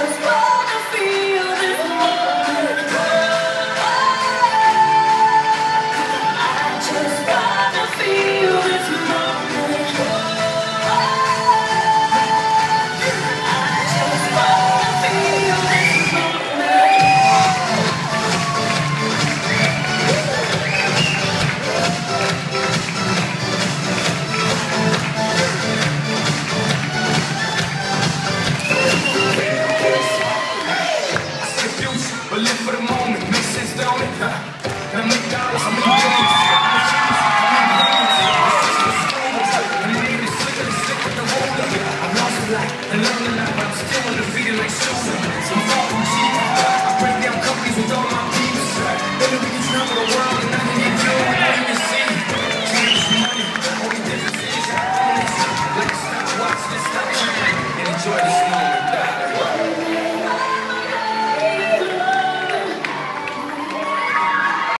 Cause Remember